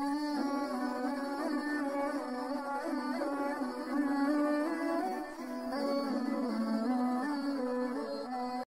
Uh...